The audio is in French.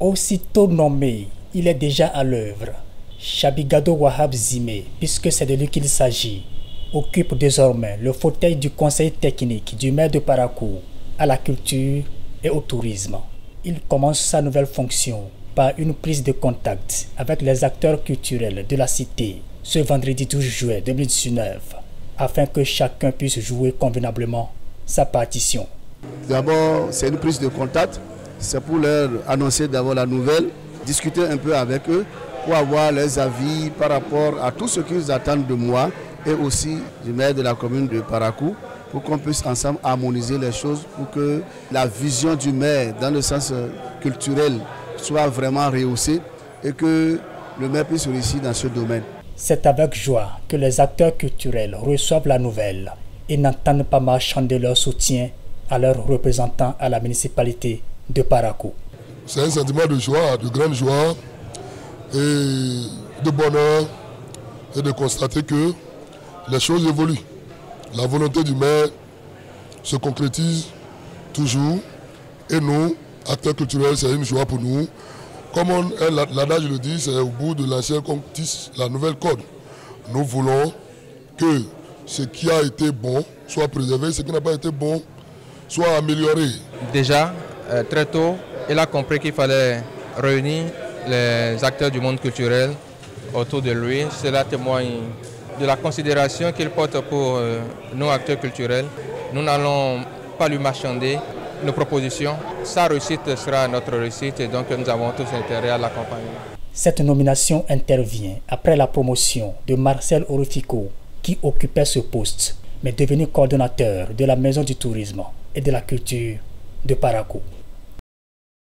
Aussitôt nommé, il est déjà à l'œuvre. Shabigado Wahab Zime, puisque c'est de lui qu'il s'agit, occupe désormais le fauteuil du conseil technique du maire de Parakou à la culture et au tourisme. Il commence sa nouvelle fonction par une prise de contact avec les acteurs culturels de la cité ce vendredi 12 juillet 2019 afin que chacun puisse jouer convenablement sa partition. D'abord, c'est une prise de contact, c'est pour leur annoncer d'abord la nouvelle, discuter un peu avec eux pour avoir leurs avis par rapport à tout ce qu'ils attendent de moi et aussi du maire de la commune de Parakou pour qu'on puisse ensemble harmoniser les choses pour que la vision du maire dans le sens culturel soit vraiment rehaussée et que le maire puisse réussir dans ce domaine. C'est avec joie que les acteurs culturels reçoivent la nouvelle et n'entendent pas marchander leur soutien à leurs représentants à la municipalité de. C'est un sentiment de joie, de grande joie et de bonheur et de constater que les choses évoluent. La volonté du maire se concrétise toujours et nous, acteurs culturels, c'est une joie pour nous. Comme l'adage le dit, c'est au bout de l'ancien qu'on tisse la nouvelle corde. Nous voulons que ce qui a été bon soit préservé, ce qui n'a pas été bon soit amélioré. Déjà, euh, très tôt, il a compris qu'il fallait réunir les acteurs du monde culturel autour de lui. Cela témoigne de la considération qu'il porte pour euh, nos acteurs culturels. Nous n'allons pas lui marchander nos propositions. Sa réussite sera notre réussite et donc nous avons tous intérêt à l'accompagner. Cette nomination intervient après la promotion de Marcel Orifico qui occupait ce poste mais devenu coordonnateur de la Maison du Tourisme et de la Culture de Parakou.